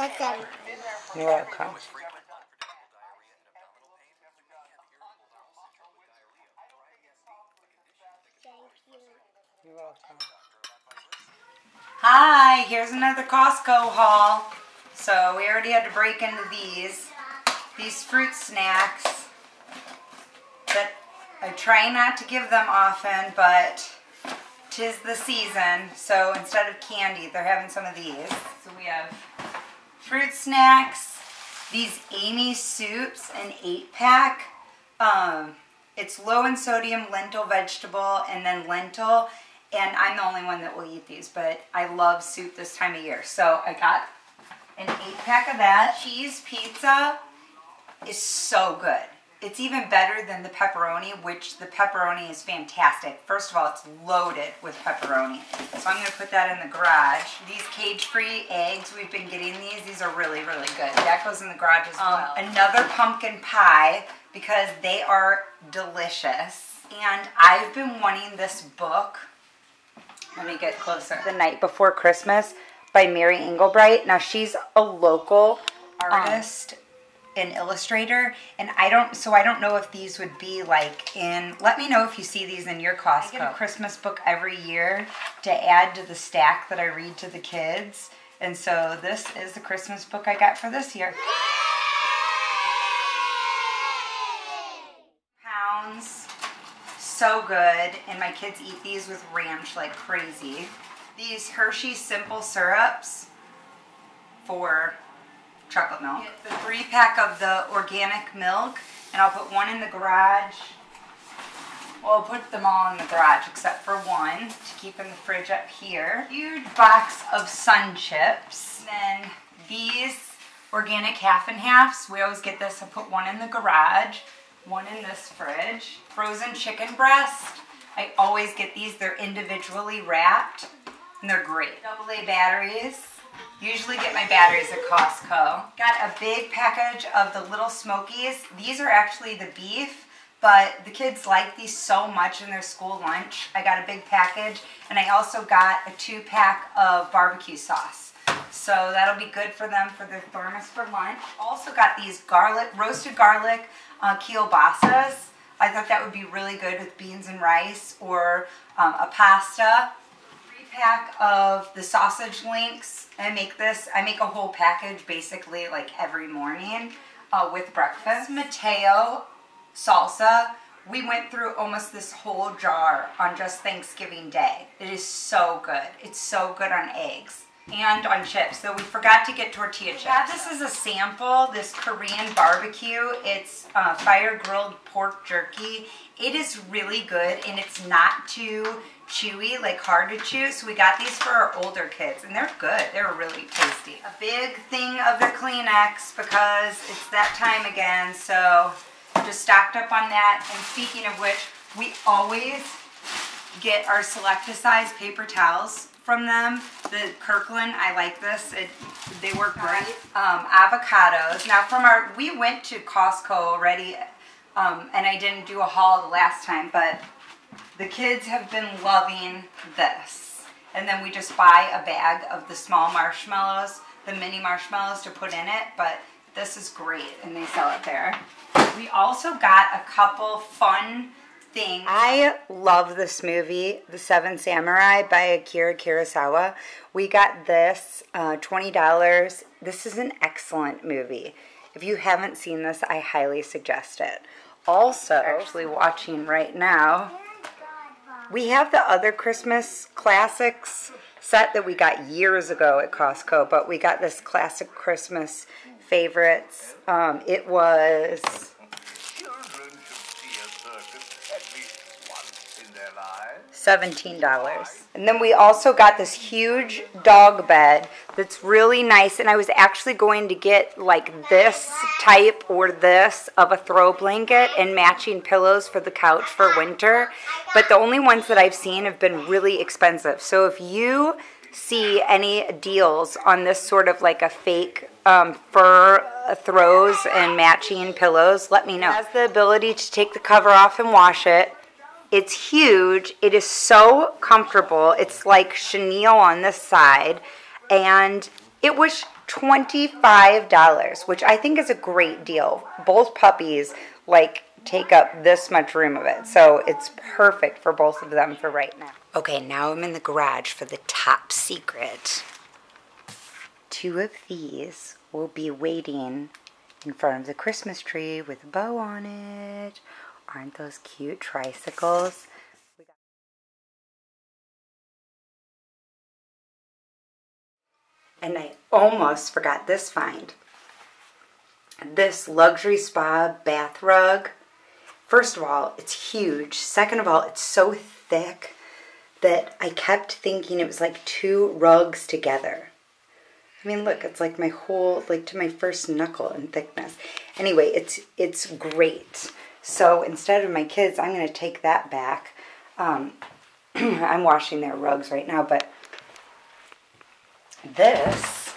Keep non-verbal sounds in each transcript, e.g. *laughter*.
That's. You're welcome. You're welcome. Hi, here's another Costco haul. So we already had to break into these. These fruit snacks that I try not to give them often, but tis the season. So instead of candy, they're having some of these. So we have fruit snacks, these Amy soups, an eight pack. Um, it's low in sodium, lentil vegetable, and then lentil. And I'm the only one that will eat these, but I love soup this time of year. So I got an eight pack of that. Cheese pizza is so good. It's even better than the pepperoni, which the pepperoni is fantastic. First of all, it's loaded with pepperoni. So I'm gonna put that in the garage. These cage-free eggs, we've been getting these. These are really, really good. That goes in the garage as well. Um, Another pumpkin pie because they are delicious. And I've been wanting this book. Let me get closer. The Night Before Christmas by Mary Engelbreth. Now she's a local um, artist an illustrator and I don't so I don't know if these would be like in let me know if you see these in your Costco. I get a Christmas book every year to add to the stack that I read to the kids. And so this is the Christmas book I got for this year. Pounds. So good. And my kids eat these with ranch like crazy. These Hershey simple syrups for chocolate milk. The three pack of the organic milk, and I'll put one in the garage. Well, I'll put them all in the garage except for one to keep in the fridge up here. Huge box of sun chips. Then these organic half and halves. We always get this. I put one in the garage, one in this fridge. Frozen chicken breast. I always get these. They're individually wrapped and they're great. Double A batteries. Usually get my batteries at Costco. Got a big package of the Little Smokies. These are actually the beef, but the kids like these so much in their school lunch. I got a big package, and I also got a two pack of barbecue sauce. So that'll be good for them for their thermos for lunch. Also got these garlic, roasted garlic uh, kielbasas. I thought that would be really good with beans and rice or um, a pasta pack of the sausage links. I make this, I make a whole package basically like every morning uh, with breakfast. Mateo salsa. We went through almost this whole jar on just Thanksgiving Day. It is so good. It's so good on eggs and on chips. So we forgot to get tortilla chips. Yeah, this is a sample, this Korean barbecue. It's uh, fire grilled pork jerky. It is really good and it's not too chewy, like hard to chew. So we got these for our older kids and they're good. They're really tasty. A big thing of the Kleenex because it's that time again. So just stocked up on that. And speaking of which, we always get our Selecta-size paper towels from them. The Kirkland, I like this. It, they work great. Um, avocados. Now from our, we went to Costco already um, and I didn't do a haul the last time, but the kids have been loving this. And then we just buy a bag of the small marshmallows, the mini marshmallows to put in it, but this is great and they sell it there. We also got a couple fun things. I love this movie, The Seven Samurai by Akira Kurosawa. We got this, uh, $20. This is an excellent movie. If you haven't seen this, I highly suggest it. Also, actually watching right now, we have the other Christmas classics set that we got years ago at Costco, but we got this classic Christmas favorites. Um, it was $17. And then we also got this huge dog bed that's really nice. And I was actually going to get like this type or this of a throw blanket and matching pillows for the couch for winter. But the only ones that I've seen have been really expensive. So if you see any deals on this sort of like a fake um, fur throws and matching pillows, let me know. It has the ability to take the cover off and wash it. It's huge. It is so comfortable. It's like chenille on this side. And it was $25, which I think is a great deal. Both puppies like take up this much room of it. So it's perfect for both of them for right now. Okay, now I'm in the garage for the top secret. Two of these will be waiting in front of the Christmas tree with a bow on it. Aren't those cute tricycles? And I almost forgot this find. This luxury spa bath rug. First of all, it's huge. Second of all, it's so thick that I kept thinking it was like two rugs together. I mean, look, it's like my whole, like to my first knuckle in thickness. Anyway, it's it's great. So instead of my kids, I'm going to take that back. Um, *clears throat* I'm washing their rugs right now, but this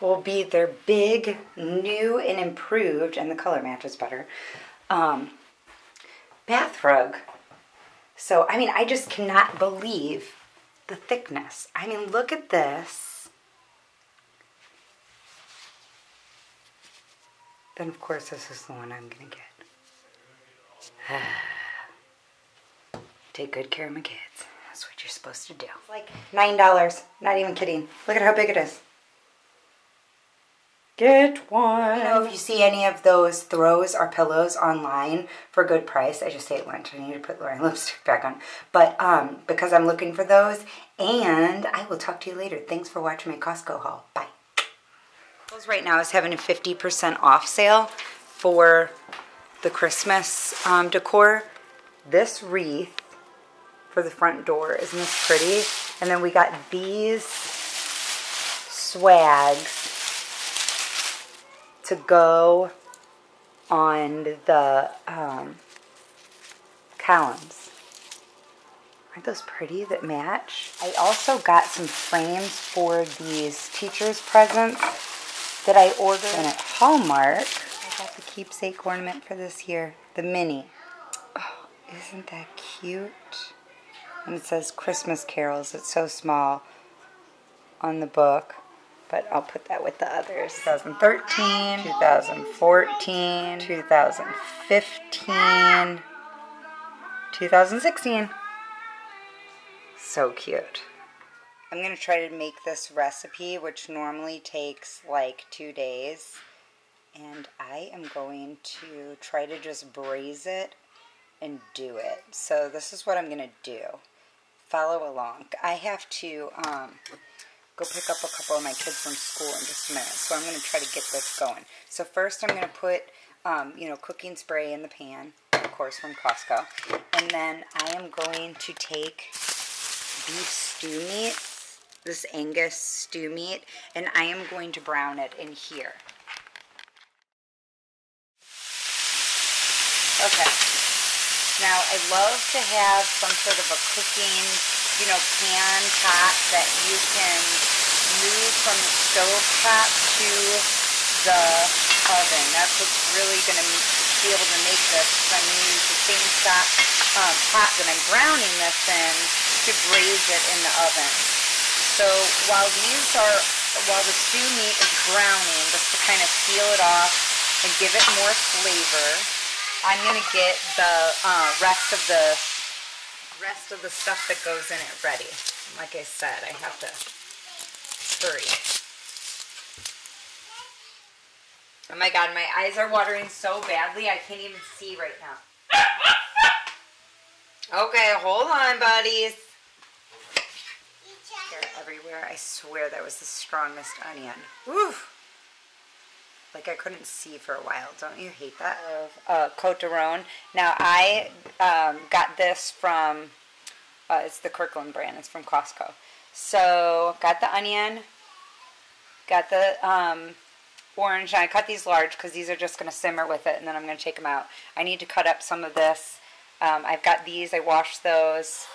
will be their big, new and improved, and the color matches better, um, bath rug. So, I mean, I just cannot believe the thickness. I mean, look at this. Then, of course, this is the one I'm going to get. *sighs* Take good care of my kids. What you're supposed to do. Like $9. Not even kidding. Look at how big it is. Get one. You know, if you see any of those throws or pillows online for a good price, I just ate lunch. I need to put Lauren *laughs* lipstick back on. But um, because I'm looking for those, and I will talk to you later. Thanks for watching my Costco haul. Bye. Right now is having a 50% off sale for the Christmas um, decor. This wreath for the front door, isn't this pretty? And then we got these swags to go on the um, columns. Aren't those pretty that match? I also got some frames for these teacher's presents that I ordered and at Hallmark. I got the keepsake ornament for this year, the mini. Oh, isn't that cute? And it says Christmas carols. It's so small on the book but I'll put that with the others. 2013, 2014, 2015, 2016. So cute. I'm going to try to make this recipe, which normally takes like two days. And I am going to try to just braise it and do it. So this is what I'm going to do. Follow along. I have to... Um, go pick up a couple of my kids from school in just a minute. So I'm going to try to get this going. So first I'm going to put, um, you know, cooking spray in the pan, of course, from Costco. And then I am going to take beef stew meat, this Angus stew meat, and I am going to brown it in here. Okay. Now, I love to have some sort of a cooking, you know, pan pot that you can move from the stove top to the oven. That's what's really going to be able to make this. I'm going to use the same stop, um, pot that I'm browning this in to braise it in the oven. So while these are, while the stew meat is browning, just to kind of seal it off and give it more flavor, I'm to get the uh, rest of the rest of the stuff that goes in it ready. Like I said, I have to hurry. Oh my god, my eyes are watering so badly I can't even see right now. Okay, hold on, buddies. They're everywhere. I swear that was the strongest onion. Oof. Like I couldn't see for a while. Don't you hate that? Of uh, Côtes du Rhône. Now I um, got this from, uh, it's the Kirkland brand. It's from Costco. So got the onion, got the um, orange, and I cut these large because these are just going to simmer with it, and then I'm going to take them out. I need to cut up some of this. Um, I've got these, I washed those,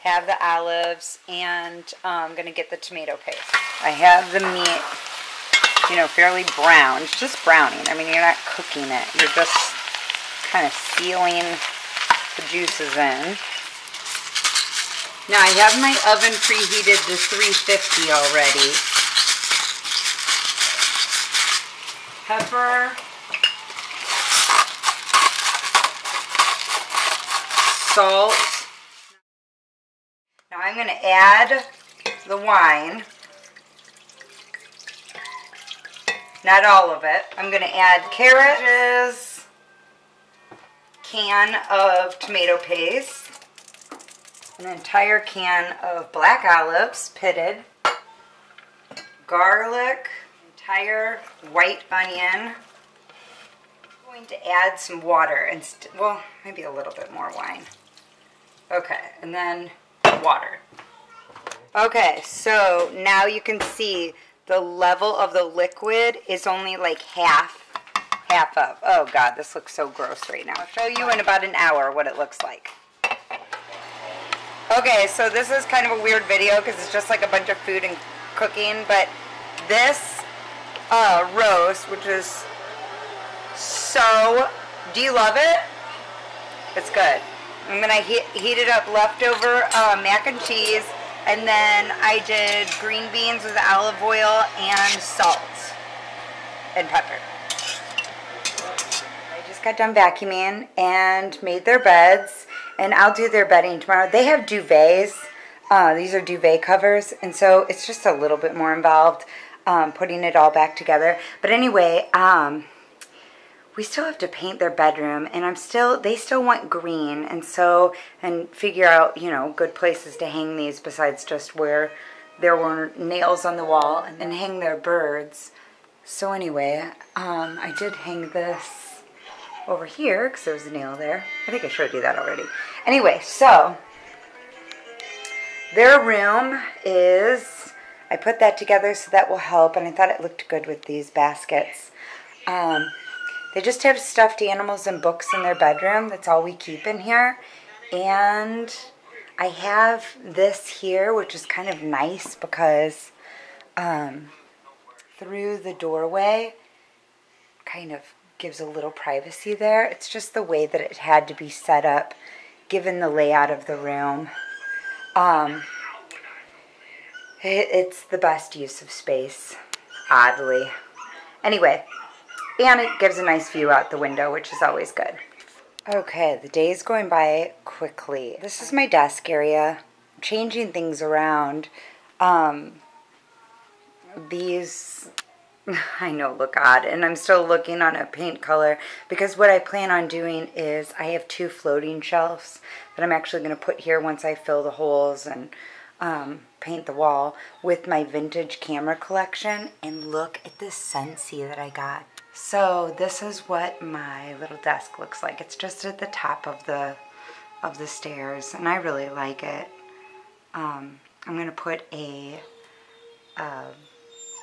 have the olives, and I'm going to get the tomato paste. I have the meat, you know, fairly brown. It's just browning. I mean, you're not cooking it. You're just kind of sealing the juices in. Now I have my oven preheated to 350 already. pepper, salt. Now I'm going to add the wine. Not all of it. I'm going to add carrots, can of tomato paste, an entire can of black olives, pitted, garlic, entire white onion. I'm going to add some water and, well, maybe a little bit more wine. Okay, and then water. Okay, so now you can see the level of the liquid is only like half, half of. Oh God, this looks so gross right now. I'll show you in about an hour what it looks like. Okay, so this is kind of a weird video because it's just like a bunch of food and cooking, but this uh, roast, which is so, do you love it? It's good. I'm gonna heat, heat it up leftover uh, mac and cheese, and then I did green beans with olive oil and salt and pepper. I just got done vacuuming and made their beds, and I'll do their bedding tomorrow. They have duvets. Uh, these are duvet covers, and so it's just a little bit more involved um, putting it all back together. But anyway, um, we still have to paint their bedroom and I'm still they still want green and so and figure out you know good places to hang these besides just where there were nails on the wall and then hang their birds. So anyway um, I did hang this over here because there was a nail there. I think I showed you that already. Anyway so their room is I put that together so that will help and I thought it looked good with these baskets. Um, they just have stuffed animals and books in their bedroom. That's all we keep in here. And I have this here, which is kind of nice because um, through the doorway kind of gives a little privacy there. It's just the way that it had to be set up given the layout of the room. Um, it, it's the best use of space, oddly. Anyway, and it gives a nice view out the window, which is always good. Okay, the day is going by quickly. This is my desk area. Changing things around. Um, these, *laughs* I know, look odd. And I'm still looking on a paint color because what I plan on doing is I have two floating shelves that I'm actually going to put here once I fill the holes and um, paint the wall with my vintage camera collection. And look at this Scentsy that I got. So this is what my little desk looks like. It's just at the top of the of the stairs and I really like it. Um, I'm going to put a, a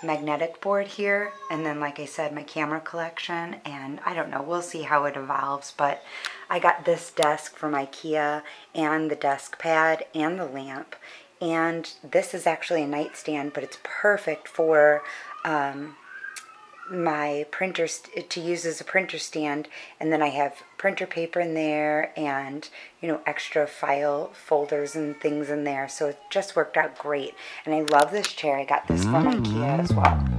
magnetic board here and then like I said my camera collection and I don't know we'll see how it evolves but I got this desk from Ikea and the desk pad and the lamp and this is actually a nightstand but it's perfect for um, my printer to use as a printer stand and then I have printer paper in there and you know extra file folders and things in there. So it just worked out great. And I love this chair. I got this from mm-hmm. Ikea as well